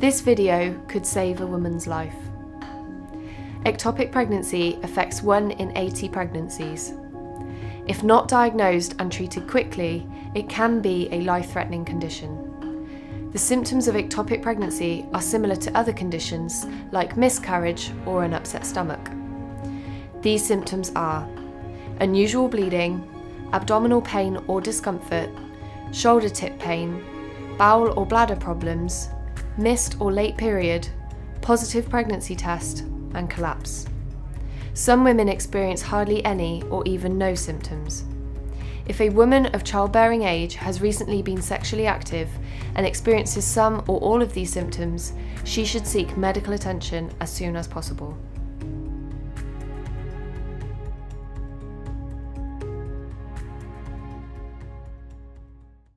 This video could save a woman's life. Ectopic pregnancy affects 1 in 80 pregnancies. If not diagnosed and treated quickly, it can be a life threatening condition. The symptoms of ectopic pregnancy are similar to other conditions like miscarriage or an upset stomach. These symptoms are unusual bleeding, abdominal pain or discomfort, shoulder tip pain, bowel or bladder problems, missed or late period, positive pregnancy test, and collapse. Some women experience hardly any or even no symptoms. If a woman of childbearing age has recently been sexually active and experiences some or all of these symptoms, she should seek medical attention as soon as possible.